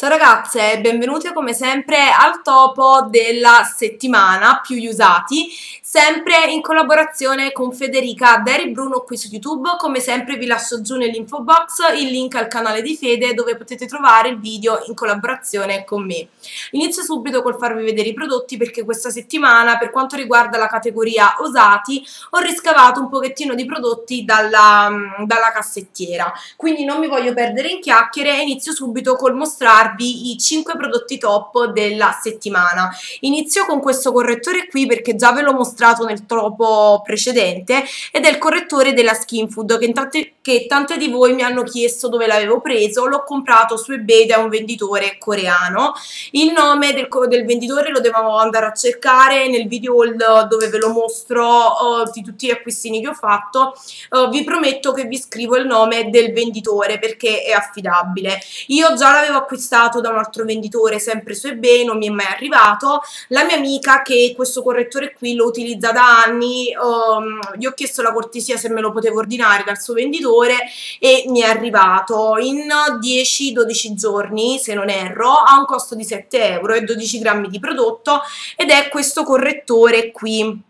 Ciao ragazze, benvenute come sempre al topo della settimana più usati, sempre in collaborazione con Federica Deri Bruno qui su YouTube, come sempre vi lascio giù nell'info box il link al canale di Fede dove potete trovare il video in collaborazione con me. Inizio subito col farvi vedere i prodotti perché questa settimana per quanto riguarda la categoria usati ho riscavato un pochettino di prodotti dalla, dalla cassettiera, quindi non mi voglio perdere in chiacchiere e inizio subito col mostrarvi mostrarvi i 5 prodotti top della settimana. Inizio con questo correttore qui perché già ve l'ho mostrato nel topo precedente ed è il correttore della Skin Food che tante, che tante di voi mi hanno chiesto dove l'avevo preso, l'ho comprato su eBay da un venditore coreano. Il nome del, del venditore lo devo andare a cercare nel video dove ve lo mostro uh, di tutti gli acquistini che ho fatto. Uh, vi prometto che vi scrivo il nome del venditore perché è affidabile. Io già l'avevo acquistato acquistato da un altro venditore sempre su eBay, non mi è mai arrivato. La mia amica che questo correttore qui lo utilizza da anni, um, gli ho chiesto la cortesia se me lo potevo ordinare dal suo venditore e mi è arrivato in 10-12 giorni, se non erro, a un costo di 7 euro e 12 grammi di prodotto ed è questo correttore qui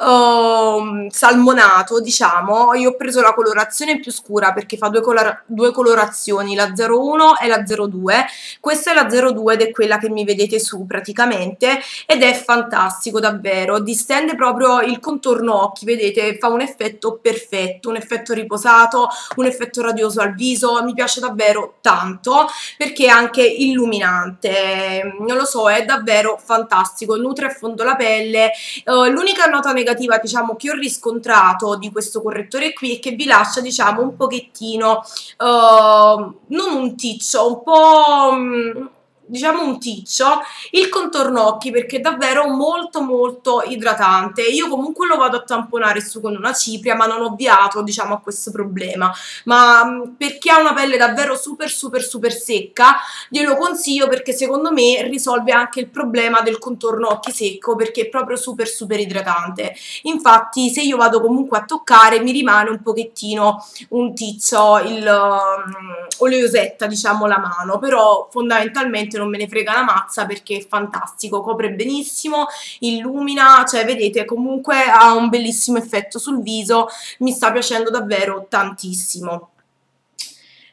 uh, salmonato, diciamo, io ho preso la colorazione più scura perché fa due, color due colorazioni, la 01 e la 02. Questa è la 02 ed è quella che mi vedete su praticamente ed è fantastico davvero, distende proprio il contorno occhi, vedete, fa un effetto perfetto, un effetto riposato, un effetto radioso al viso, mi piace davvero tanto perché è anche illuminante, non lo so, è davvero fantastico, nutre a fondo la pelle, uh, l'unica nota negativa negativa diciamo che ho riscontrato di questo correttore qui è che vi lascia diciamo un pochettino uh, non un ticcio un po' mm, diciamo un ticcio il contorno occhi perché è davvero molto molto idratante. Io comunque lo vado a tamponare su con una cipria ma non ho ovviato diciamo a questo problema. Ma mm, per chi ha una pelle davvero super super super secca glielo consiglio perché secondo me risolve anche il problema del contorno occhi secco perché è proprio super super idratante. Infatti se io vado comunque a toccare mi rimane un pochettino un ticcio il um, oleosetta diciamo la mano. Però fondamentalmente non me ne frega la mazza perché è fantastico, copre benissimo, illumina, cioè vedete comunque ha un bellissimo effetto sul viso, mi sta piacendo davvero tantissimo.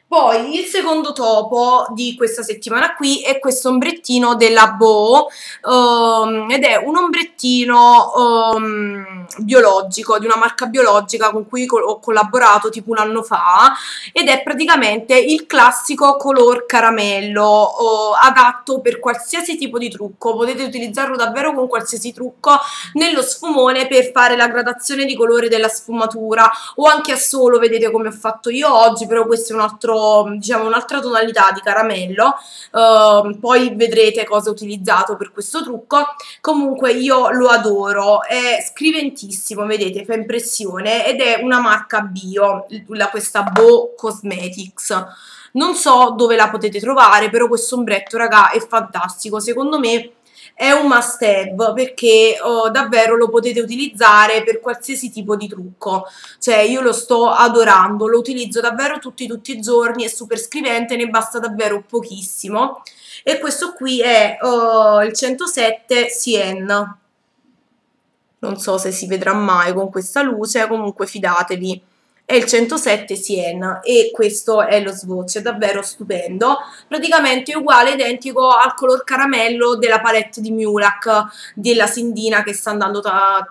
Poi il secondo topo di questa settimana qui è questo ombrettino della Bo um, ed è un ombrettino um, biologico, di una marca biologica con cui ho collaborato tipo un anno fa ed è praticamente il classico color caramello uh, adatto per qualsiasi tipo di trucco, potete utilizzarlo davvero con qualsiasi trucco nello sfumone per fare la gradazione di colore della sfumatura o anche a solo, vedete come ho fatto io oggi, però questo è un altro diciamo un'altra tonalità di caramello uh, poi vedrete cosa ho utilizzato per questo trucco. Comunque io lo adoro è scriventissimo vedete fa impressione ed è una marca bio la, questa Bo Cosmetics. Non so dove la potete trovare però questo ombretto raga è fantastico. Secondo me è un must have perché oh, davvero lo potete utilizzare per qualsiasi tipo di trucco. Cioè io lo sto adorando lo utilizzo davvero tutti tutti i giorni è super scrivente ne basta davvero pochissimo. E questo qui è oh, il 107 Cien. Non so se si vedrà mai con questa luce comunque fidatevi è il 107 Siena e questo è lo swatch, è davvero stupendo, praticamente è uguale, identico al color caramello della palette di Mulak della Sindina che sta andando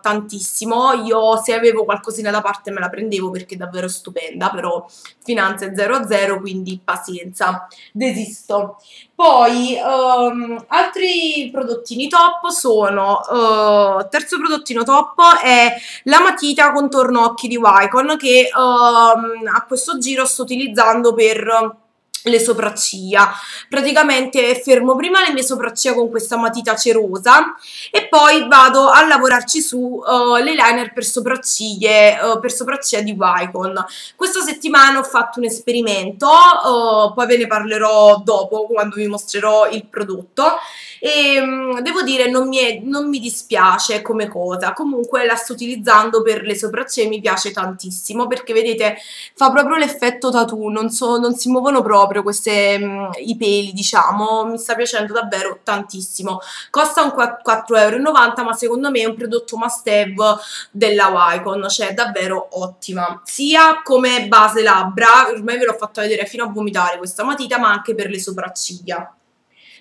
tantissimo, io se avevo qualcosina da parte me la prendevo perché è davvero stupenda, però finanze 0 a 0 quindi pazienza, desisto. Poi um, altri prodottini top sono, uh, terzo prodottino top è la matita contorno occhi di Wycon che uh, a questo giro sto utilizzando per le sopracciglia. Praticamente fermo prima le mie sopracciglia con questa matita cerosa e poi vado a lavorarci su uh, l'eyeliner per sopracciglia uh, per sopracciglia di Wycon questa settimana ho fatto un esperimento uh, poi ve ne parlerò dopo quando vi mostrerò il prodotto e um, devo dire non mi, è, non mi dispiace come cosa. Comunque la sto utilizzando per le sopracciglia e mi piace tantissimo perché vedete fa proprio l'effetto tattoo non, so, non si muovono proprio proprio queste, mh, mm, i peli, diciamo, mi sta piacendo davvero tantissimo. Costa un 4,90 euro, ma secondo me è un prodotto must have della Wycon, cioè davvero ottima. Sia come base labbra, ormai ve l'ho fatta vedere fino a vomitare questa matita, ma anche per le sopracciglia.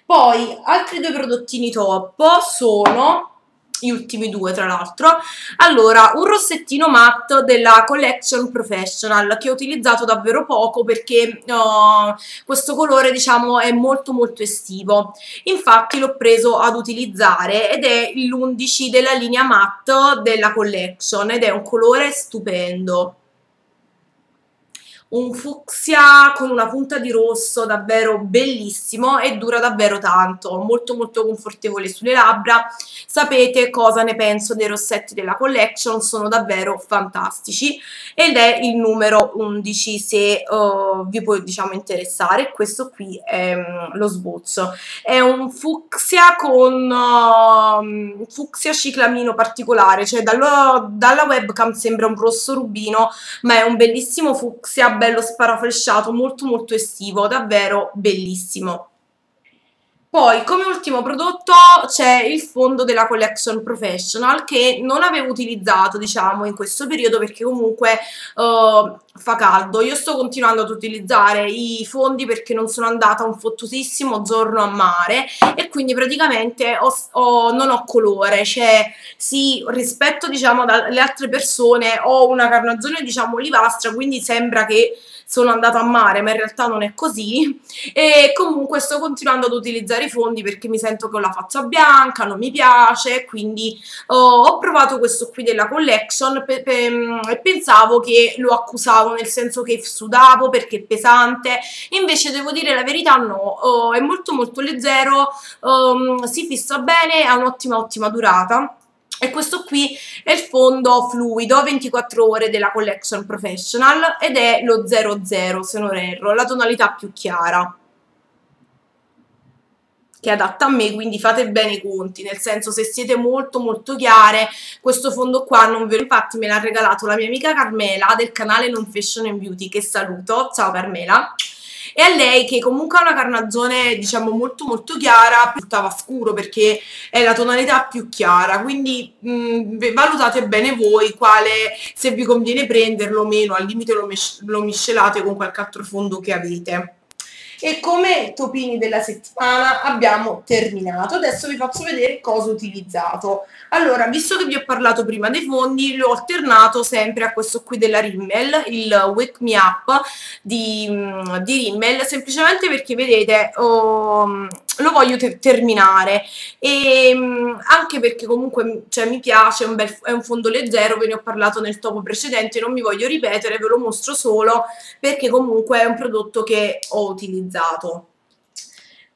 Poi, altri due prodottini top sono gli ultimi due tra l'altro. Allora un rossettino matte della collection professional che ho utilizzato davvero poco perché uh, questo colore diciamo è molto molto estivo. Infatti l'ho preso ad utilizzare ed è l'11 della linea matte della collection ed è un colore stupendo un fucsia con una punta di rosso davvero bellissimo e dura davvero tanto, molto molto confortevole sulle labbra. Sapete cosa ne penso dei rossetti della collection, sono davvero fantastici ed è il numero 11 se uh, vi può diciamo interessare, questo qui è um, lo sbozzo. È un fucsia con uh, fucsia ciclamino particolare, cioè dallo, dalla webcam sembra un rosso rubino ma è un bellissimo fucsia bello sparafresciato, molto molto estivo, davvero bellissimo. Poi come ultimo prodotto c'è il fondo della Collection Professional che non avevo utilizzato diciamo in questo periodo perché comunque uh, fa caldo. Io sto continuando ad utilizzare i fondi perché non sono andata un fottosissimo giorno a mare e quindi praticamente ho, ho, non ho colore, cioè sì rispetto diciamo alle altre persone ho una carnagione diciamo olivastra quindi sembra che sono andata a mare ma in realtà non è così. E comunque sto continuando ad utilizzare i fondi perché mi sento che ho la faccia bianca, non mi piace quindi oh, ho provato questo qui della collection pe pe e pensavo che lo accusavo nel senso che sudavo perché è pesante. Invece devo dire la verità no, oh, è molto molto leggero, um, si fissa bene, ha un'ottima ottima durata e questo qui è il fondo fluido 24 ore della Collection Professional ed è lo 00 se non erro, la tonalità più chiara che è adatta a me, quindi fate bene i conti, nel senso se siete molto molto chiare, questo fondo qua non ve lo infatti me l'ha regalato la mia amica Carmela del canale Non Fashion and Beauty, che saluto, ciao Carmela, e a lei che comunque ha una carnagione diciamo molto molto chiara portava scuro perché è la tonalità più chiara. Quindi mh, mm, valutate bene voi quale se vi conviene prenderlo o meno al limite lo, lo miscelate con qualche altro fondo che avete e come topini della settimana abbiamo terminato. Adesso vi faccio vedere cosa ho utilizzato. Allora, visto che vi ho parlato prima dei fondi, l'ho alternato sempre a questo qui della Rimmel, il Wake Me Up di, mm, di Rimmel, semplicemente perché vedete oh, lo voglio te terminare e mm, anche perché comunque cioè, mi piace, è un, bel, è un fondo leggero, ve ne ho parlato nel topo precedente, non mi voglio ripetere, ve lo mostro solo perché comunque è un prodotto che ho utilizzato.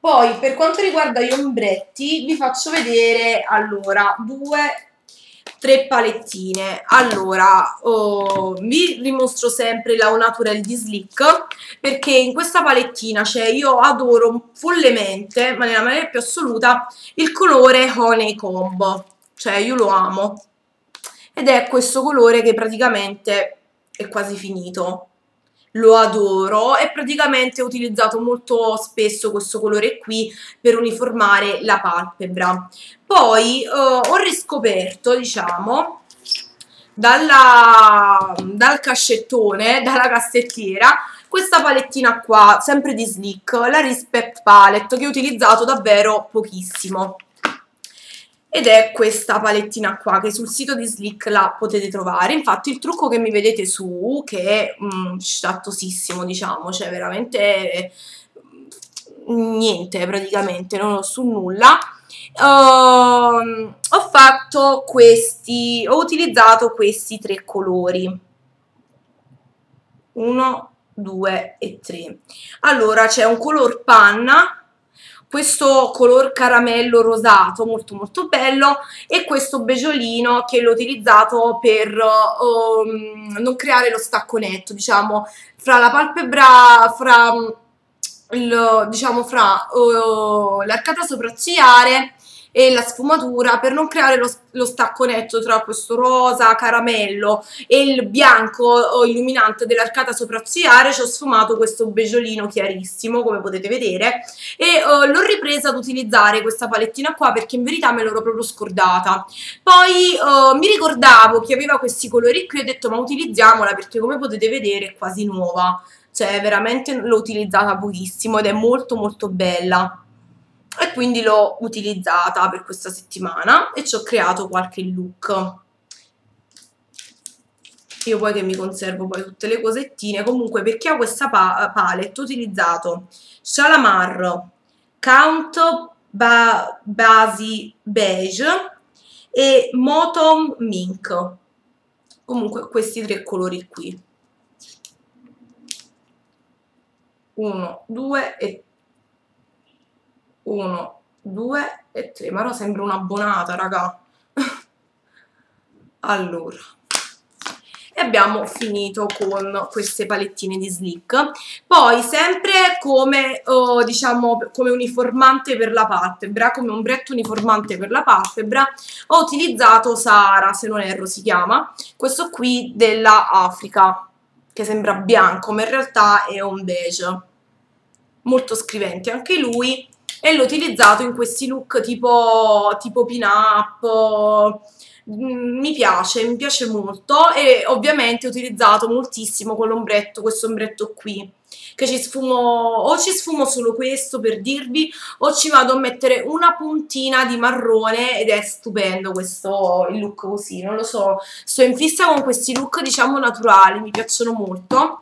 Poi per quanto riguarda gli ombretti vi faccio vedere allora due tre palettine. Allora oh, vi dimostro sempre la Natural di Slick perché in questa palettina cioè io adoro follemente ma nella maniera più assoluta il colore Honey Combo cioè io lo amo. Ed è questo colore che praticamente è quasi finito lo adoro e praticamente ho utilizzato molto spesso questo colore qui per uniformare la palpebra. Poi uh, ho riscoperto diciamo dalla, dal cascettone dalla cassettiera questa palettina qua sempre di Slick la Respect Palette che ho utilizzato davvero pochissimo ed è questa palettina qua che sul sito di Slick la potete trovare. Infatti il trucco che mi vedete su che è mm, stattosissimo diciamo cioè veramente mm, niente praticamente non ho su nulla. Uh, ho fatto questi ho utilizzato questi tre colori. 1 2 e 3 allora c'è un color panna questo color caramello rosato molto molto bello e questo beggiolino che l'ho utilizzato per um, non creare lo stacco netto diciamo fra la palpebra fra il, diciamo fra uh, l'arcata sopraccigliare e la sfumatura per non creare lo, lo stacco netto tra questo rosa caramello e il bianco illuminante dell'arcata sopraccigliare ci ho sfumato questo beggiolino chiarissimo come potete vedere e uh, l'ho ripresa ad utilizzare questa palettina qua perché in verità me l'ero proprio scordata. Poi uh, mi ricordavo che aveva questi colori qui ho detto ma utilizziamola perché come potete vedere è quasi nuova. Cioè veramente l'ho utilizzata pochissimo ed è molto molto bella e quindi l'ho utilizzata per questa settimana e ci ho creato qualche look. Io poi che mi conservo poi tutte le cosettine. Comunque per chi ha questa pa palette ho utilizzato Shalamar Count ba Basi Beige e Motom Mink. Comunque questi tre colori qui. 1, 2 e 1, 2 e 3. Ma no, sembra una bonata, raga. allora. E abbiamo finito con queste palettine di slick. Poi, sempre come, oh, diciamo, come uniformante per la palpebra, come ombretto uniformante per la palpebra, ho utilizzato Sara, se non erro si chiama, questo qui della Africa, che sembra bianco, ma in realtà è un beige. Molto scrivente anche lui e l'ho utilizzato in questi look tipo, tipo pin-up, mm, mi piace, mi piace molto e ovviamente ho utilizzato moltissimo quell'ombretto, questo ombretto qui che ci sfumo, o ci sfumo solo questo per dirvi o ci vado a mettere una puntina di marrone ed è stupendo questo il look così, non lo so, sto in fissa con questi look diciamo naturali, mi piacciono molto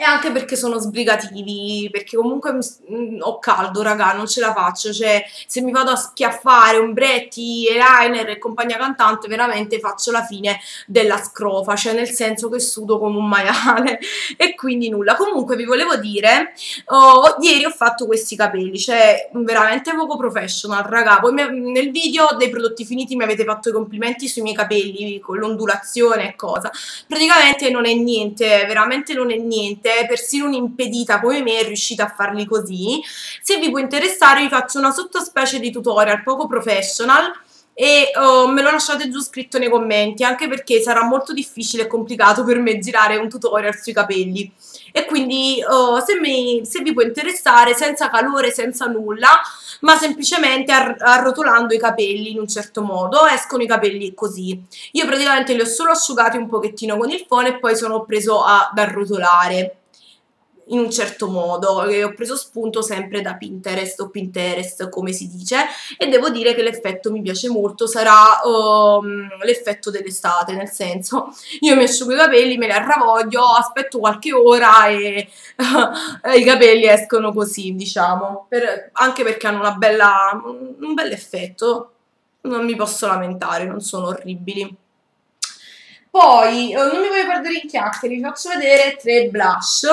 e anche perché sono sbrigativi, perché comunque mh, mm, ho caldo, raga, non ce la faccio, cioè se mi vado a schiaffare ombretti, eyeliner e compagnia cantante, veramente faccio la fine della scrofa, cioè nel senso che sudo come un maiale. E quindi nulla. Comunque vi volevo dire, oh, ieri ho fatto questi capelli, cioè veramente poco professional, raga, poi nel video dei prodotti finiti mi avete fatto i complimenti sui miei capelli, con l'ondulazione e cosa, praticamente non è niente, veramente non è niente, veramente persino un'impedita come me è riuscita a farli così. Se vi può interessare vi faccio una sottospecie di tutorial poco professional e uh, me lo lasciate giù scritto nei commenti anche perché sarà molto difficile e complicato per me girare un tutorial sui capelli. E quindi uh, se, mi, se, vi può interessare senza calore, senza nulla ma semplicemente ar arrotolando i capelli in un certo modo escono i capelli così. Io praticamente li ho solo asciugati un pochettino con il phone e poi sono preso ad arrotolare in un certo modo e ho preso spunto sempre da Pinterest o Pinterest come si dice e devo dire che l'effetto mi piace molto sarà um, l'effetto dell'estate nel senso io mi asciugo i capelli me li arravoglio aspetto qualche ora e i capelli escono così diciamo per, anche perché hanno bella, un bel effetto. Non mi posso lamentare non sono orribili. Poi, uh, non mi voglio perdere in chiacchiere, vi faccio vedere tre blush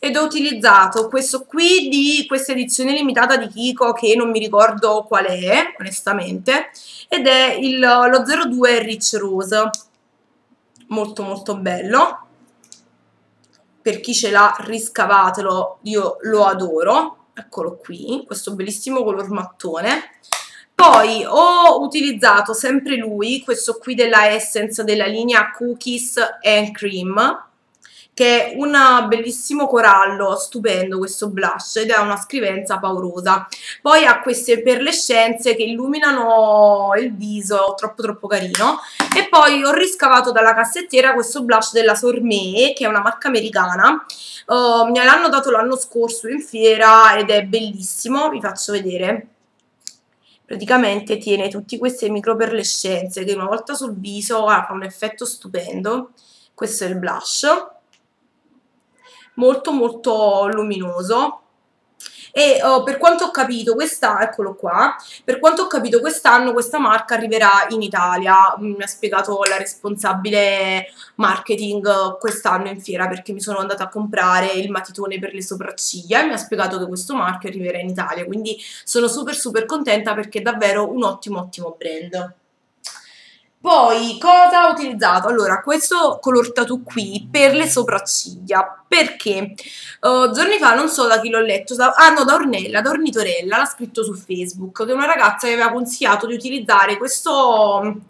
ed ho utilizzato questo qui di questa edizione limitata di Kiko che non mi ricordo qual è onestamente ed è il, lo 02 Rich Rose. Molto molto bello. Per chi ce l'ha riscavatelo. Io lo adoro. Eccolo qui questo bellissimo color mattone. Poi ho utilizzato sempre lui questo qui della Essence della linea Cookies and Cream che è un bellissimo corallo, stupendo questo blush ed è una scrivenza paurosa. Poi ha queste perlescenze che illuminano il viso, troppo troppo carino. E poi ho riscavato dalla cassettiera questo blush della Sormé, che è una marca americana. Uh, me l'hanno dato l'anno scorso in fiera ed è bellissimo, vi faccio vedere praticamente tiene tutte queste micro perlescenze che una volta sul viso ah, fa un effetto stupendo questo è il blush molto molto luminoso. E oh, per quanto ho capito questa, eccolo qua, per quanto ho capito quest'anno questa marca arriverà in Italia, mi ha spiegato la responsabile marketing quest'anno in fiera perché mi sono andata a comprare il matitone per le sopracciglia e mi ha spiegato che questo marchio arriverà in Italia, quindi sono super super contenta perché è davvero un ottimo ottimo brand. Poi, cosa ho utilizzato? Allora, questo color tattoo qui per le sopracciglia, perché uh, giorni fa, non so da chi l'ho letto, da, ah no, da Ornella, da Ornitorella, l'ha scritto su Facebook, che una ragazza che aveva consigliato di utilizzare questo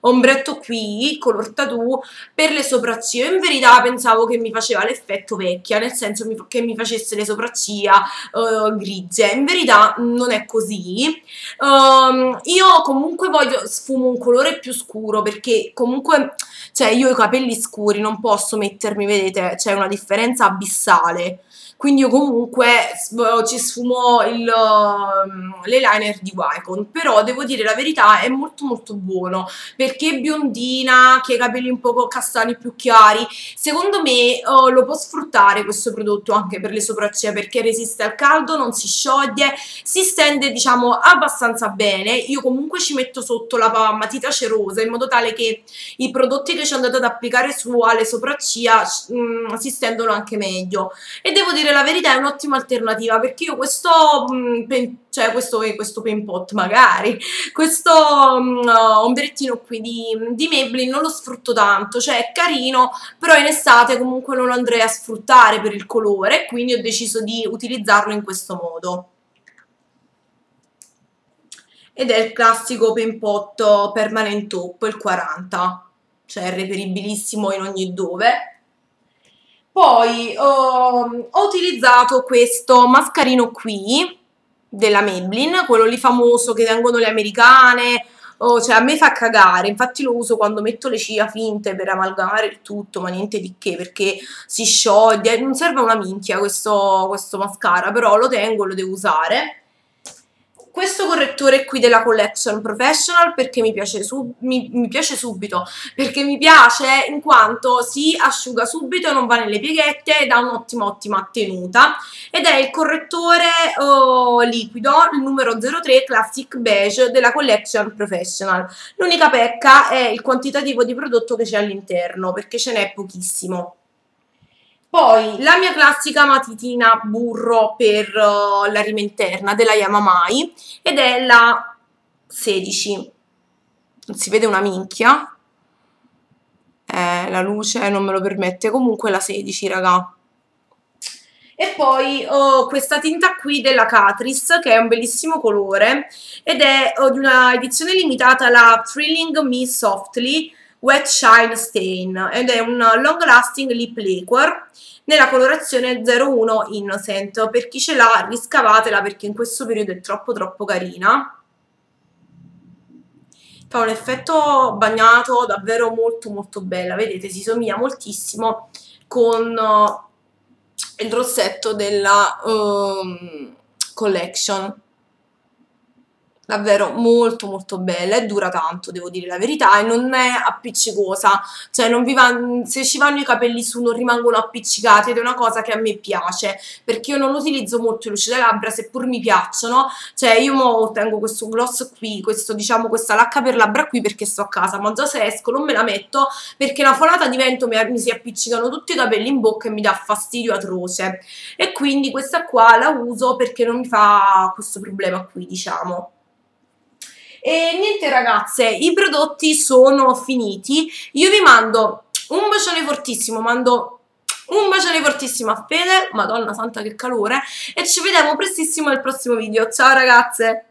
ombretto qui, color tattoo, per le sopracciglia. In verità pensavo che mi faceva l'effetto vecchia, nel senso che mi facesse le sopracciglia uh, grigie. In verità non è così. Um, io comunque voglio sfumo un colore più scuro perché comunque, cioè io ho i capelli scuri, non posso mettermi, vedete, c'è una differenza abissale quindi io comunque ci sfumo um, l'eyeliner di Wycon, però devo dire la verità è molto molto buono, perché è biondina, che ha i capelli un po' castani più chiari, secondo me oh, lo può sfruttare questo prodotto anche per le sopracciglia, perché resiste al caldo, non si scioglie, si stende diciamo abbastanza bene, io comunque ci metto sotto la matita cerosa in modo tale che i prodotti che ci andate ad applicare su alle sopracciglia mh, mm, si stendono anche meglio. E devo dire dire la verità è un'ottima alternativa perché io questo, mh, mm, pen, cioè questo, questo pen pot magari, questo mh, mm, ombrettino qui di, di Maybelline non lo sfrutto tanto, cioè è carino, però in estate comunque non lo andrei a sfruttare per il colore, quindi ho deciso di utilizzarlo in questo modo. Ed è il classico pen pot permanent top, il 40, cioè è reperibilissimo in ogni dove poi oh, ho utilizzato questo mascarino qui della Maybelline, quello lì famoso che tengono le americane, oh, cioè a me fa cagare, infatti lo uso quando metto le ciglia finte per amalgamare il tutto, ma niente di che, perché si scioglie, non serve una minchia questo, questo mascara, però lo tengo, lo devo usare questo correttore qui della collection professional perché mi piace, mi, mi piace, subito perché mi piace in quanto si asciuga subito non va nelle pieghette ed ha un'ottima ottima tenuta ed è il correttore oh, liquido il numero 03 classic beige della collection professional. L'unica pecca è il quantitativo di prodotto che c'è all'interno perché ce n'è pochissimo poi la mia classica matitina burro per uh, la rima interna della Yamamai ed è la 16. Non si vede una minchia. Eh, la luce non me lo permette. Comunque la 16, raga. E poi ho questa tinta qui della Catrice, che è un bellissimo colore, ed è di una edizione limitata, la Thrilling Me Softly, Wet Shine Stain ed è un long lasting lip liquor nella colorazione 01 Innocent. Per chi ce l'ha riscavatela perché in questo periodo è troppo troppo carina. Fa un effetto bagnato davvero molto molto bella. Vedete si somiglia moltissimo con uh, il rossetto della um, collection davvero molto molto bella e dura tanto devo dire la verità e non è appiccicosa. Cioè va, se ci vanno i capelli su non rimangono appiccicati ed è una cosa che a me piace perché io non utilizzo molto i lucide labbra seppur mi piacciono. Cioè io mo tengo questo gloss qui questo diciamo questa lacca per labbra qui perché sto a casa ma già se esco non me la metto perché una folata di vento mi, mi si appiccicano tutti i capelli in bocca e mi dà fastidio atroce. E quindi questa qua la uso perché non mi fa questo problema qui diciamo e niente ragazze, i prodotti sono finiti. Io vi mando un bacione fortissimo, mando un bacione fortissimo a Fede, madonna santa che calore, e ci vediamo prestissimo nel prossimo video. Ciao ragazze!